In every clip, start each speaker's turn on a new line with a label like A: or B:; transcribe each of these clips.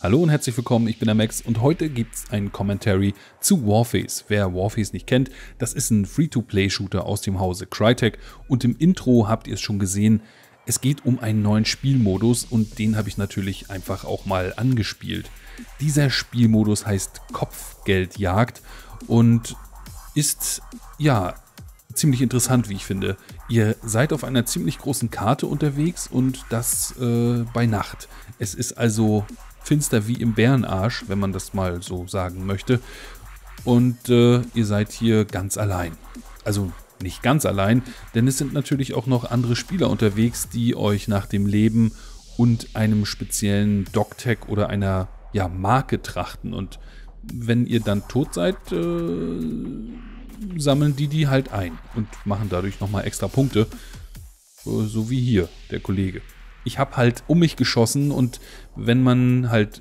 A: Hallo und herzlich willkommen, ich bin der Max und heute gibt's ein Commentary zu Warface. Wer Warface nicht kennt, das ist ein Free-to-Play-Shooter aus dem Hause Crytek und im Intro habt ihr es schon gesehen, es geht um einen neuen Spielmodus und den habe ich natürlich einfach auch mal angespielt. Dieser Spielmodus heißt Kopfgeldjagd und ist ja ziemlich interessant, wie ich finde. Ihr seid auf einer ziemlich großen Karte unterwegs und das äh, bei Nacht. Es ist also finster wie im Bärenarsch, wenn man das mal so sagen möchte. Und äh, ihr seid hier ganz allein. Also nicht ganz allein, denn es sind natürlich auch noch andere Spieler unterwegs, die euch nach dem Leben und einem speziellen Doctech oder einer ja, Marke trachten. Und wenn ihr dann tot seid, äh, sammeln die die halt ein und machen dadurch nochmal extra Punkte. Äh, so wie hier, der Kollege ich habe halt um mich geschossen und wenn man halt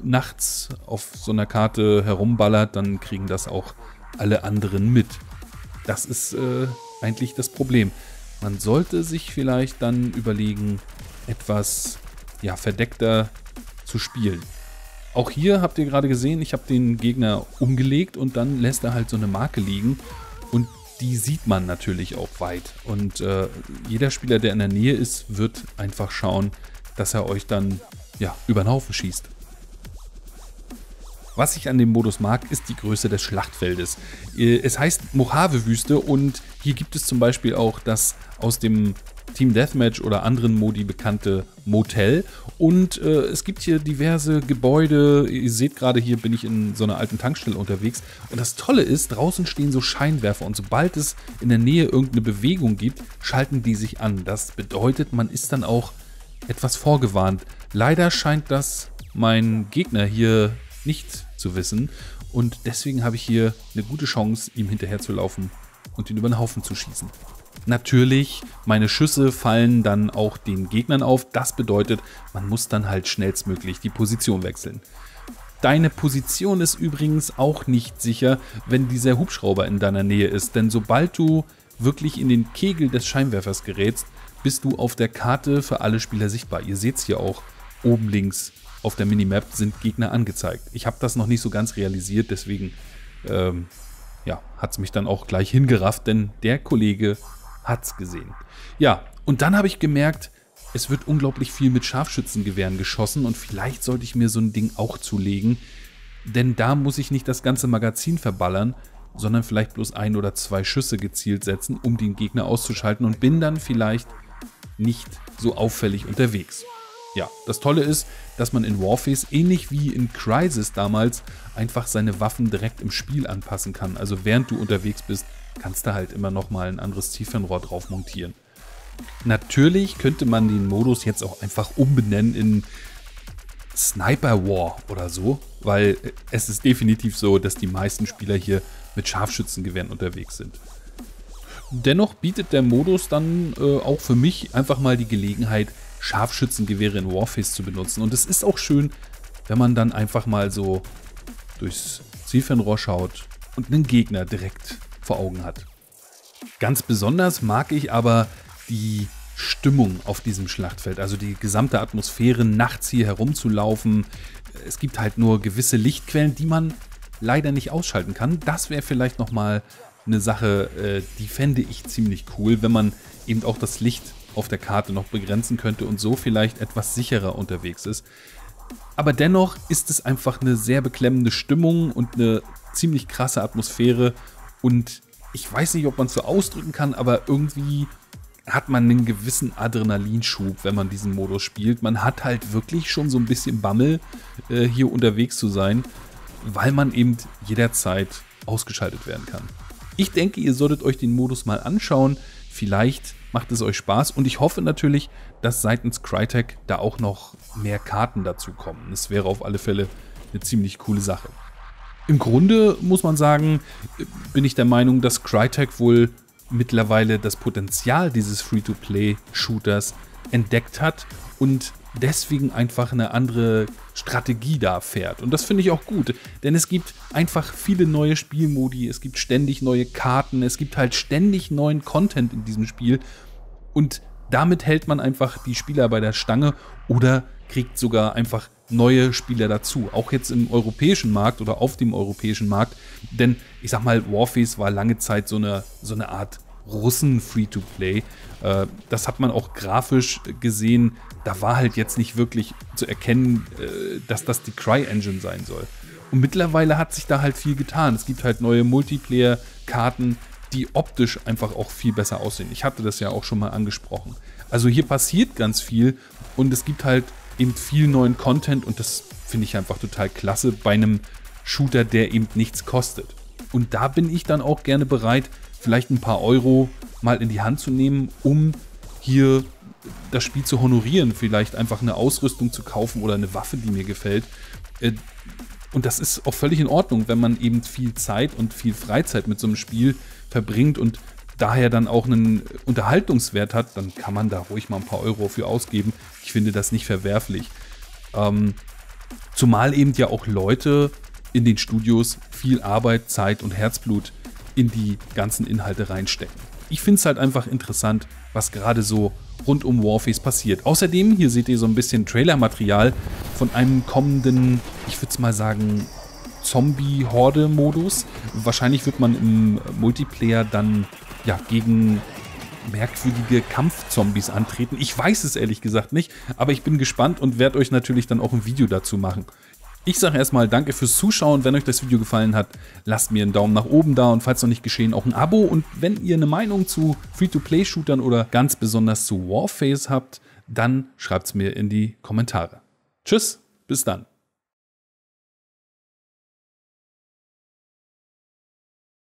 A: nachts auf so einer Karte herumballert, dann kriegen das auch alle anderen mit. Das ist äh, eigentlich das Problem. Man sollte sich vielleicht dann überlegen, etwas ja, verdeckter zu spielen. Auch hier habt ihr gerade gesehen, ich habe den Gegner umgelegt und dann lässt er halt so eine Marke liegen und die sieht man natürlich auch weit. Und äh, jeder Spieler, der in der Nähe ist, wird einfach schauen, dass er euch dann ja, über den Haufen schießt. Was ich an dem Modus mag, ist die Größe des Schlachtfeldes. Äh, es heißt Mojave-Wüste und hier gibt es zum Beispiel auch das aus dem Team Deathmatch oder anderen Modi bekannte Motel. Und äh, es gibt hier diverse Gebäude. Ihr seht gerade hier bin ich in so einer alten Tankstelle unterwegs. Und das Tolle ist, draußen stehen so Scheinwerfer und sobald es in der Nähe irgendeine Bewegung gibt, schalten die sich an. Das bedeutet, man ist dann auch etwas vorgewarnt. Leider scheint das mein Gegner hier nicht zu wissen. Und deswegen habe ich hier eine gute Chance, ihm hinterher zu laufen und ihn über den Haufen zu schießen. Natürlich, meine Schüsse fallen dann auch den Gegnern auf. Das bedeutet, man muss dann halt schnellstmöglich die Position wechseln. Deine Position ist übrigens auch nicht sicher, wenn dieser Hubschrauber in deiner Nähe ist, denn sobald du wirklich in den Kegel des Scheinwerfers gerätst, bist du auf der Karte für alle Spieler sichtbar. Ihr seht es hier auch oben links auf der Minimap sind Gegner angezeigt. Ich habe das noch nicht so ganz realisiert, deswegen ähm, ja, hat es mich dann auch gleich hingerafft, denn der Kollege hat's gesehen. Ja, und dann habe ich gemerkt, es wird unglaublich viel mit Scharfschützengewehren geschossen und vielleicht sollte ich mir so ein Ding auch zulegen, denn da muss ich nicht das ganze Magazin verballern, sondern vielleicht bloß ein oder zwei Schüsse gezielt setzen, um den Gegner auszuschalten und bin dann vielleicht nicht so auffällig unterwegs. Ja, das Tolle ist, dass man in Warface ähnlich wie in Crisis damals einfach seine Waffen direkt im Spiel anpassen kann. Also während du unterwegs bist, kannst du halt immer noch mal ein anderes Tiefenrohr drauf montieren. Natürlich könnte man den Modus jetzt auch einfach umbenennen in Sniper War oder so, weil es ist definitiv so, dass die meisten Spieler hier mit Scharfschützengewehren unterwegs sind. Dennoch bietet der Modus dann äh, auch für mich einfach mal die Gelegenheit, Scharfschützengewehre in Warface zu benutzen. Und es ist auch schön, wenn man dann einfach mal so durchs Zielfernrohr schaut und einen Gegner direkt vor Augen hat. Ganz besonders mag ich aber die Stimmung auf diesem Schlachtfeld, also die gesamte Atmosphäre, nachts hier herumzulaufen. Es gibt halt nur gewisse Lichtquellen, die man leider nicht ausschalten kann. Das wäre vielleicht nochmal eine Sache, äh, die fände ich ziemlich cool, wenn man eben auch das Licht auf der Karte noch begrenzen könnte und so vielleicht etwas sicherer unterwegs ist. Aber dennoch ist es einfach eine sehr beklemmende Stimmung und eine ziemlich krasse Atmosphäre und ich weiß nicht, ob man es so ausdrücken kann, aber irgendwie hat man einen gewissen Adrenalinschub, wenn man diesen Modus spielt. Man hat halt wirklich schon so ein bisschen Bammel, äh, hier unterwegs zu sein, weil man eben jederzeit ausgeschaltet werden kann. Ich denke, ihr solltet euch den Modus mal anschauen. Vielleicht macht es euch Spaß und ich hoffe natürlich, dass seitens Crytek da auch noch mehr Karten dazu kommen. Es wäre auf alle Fälle eine ziemlich coole Sache. Im Grunde muss man sagen, bin ich der Meinung, dass Crytek wohl mittlerweile das Potenzial dieses Free-to-Play-Shooters entdeckt hat und deswegen einfach eine andere Strategie da fährt. Und das finde ich auch gut, denn es gibt einfach viele neue Spielmodi, es gibt ständig neue Karten, es gibt halt ständig neuen Content in diesem Spiel und damit hält man einfach die Spieler bei der Stange oder kriegt sogar einfach neue Spieler dazu. Auch jetzt im europäischen Markt oder auf dem europäischen Markt. Denn ich sag mal, Warface war lange Zeit so eine, so eine Art Russen-Free-to-Play. Äh, das hat man auch grafisch gesehen. Da war halt jetzt nicht wirklich zu erkennen, äh, dass das die Cry-Engine sein soll. Und mittlerweile hat sich da halt viel getan. Es gibt halt neue Multiplayer-Karten, die optisch einfach auch viel besser aussehen. Ich hatte das ja auch schon mal angesprochen. Also hier passiert ganz viel und es gibt halt eben viel neuen Content und das finde ich einfach total klasse bei einem Shooter, der eben nichts kostet. Und da bin ich dann auch gerne bereit, vielleicht ein paar Euro mal in die Hand zu nehmen, um hier das Spiel zu honorieren, vielleicht einfach eine Ausrüstung zu kaufen oder eine Waffe, die mir gefällt. Äh, und das ist auch völlig in Ordnung, wenn man eben viel Zeit und viel Freizeit mit so einem Spiel verbringt und daher dann auch einen Unterhaltungswert hat, dann kann man da ruhig mal ein paar Euro für ausgeben. Ich finde das nicht verwerflich. Ähm, zumal eben ja auch Leute in den Studios viel Arbeit, Zeit und Herzblut in die ganzen Inhalte reinstecken. Ich finde es halt einfach interessant, was gerade so rund um Warface passiert. Außerdem, hier seht ihr so ein bisschen Trailer-Material von einem kommenden, ich würde es mal sagen, Zombie-Horde-Modus. Wahrscheinlich wird man im Multiplayer dann ja gegen merkwürdige Kampfzombies antreten. Ich weiß es ehrlich gesagt nicht, aber ich bin gespannt und werde euch natürlich dann auch ein Video dazu machen. Ich sage erstmal danke fürs Zuschauen. Wenn euch das Video gefallen hat, lasst mir einen Daumen nach oben da und falls noch nicht geschehen, auch ein Abo. Und wenn ihr eine Meinung zu Free-to-Play-Shootern oder ganz besonders zu Warface habt, dann schreibt es mir in die Kommentare. Tschüss, bis dann.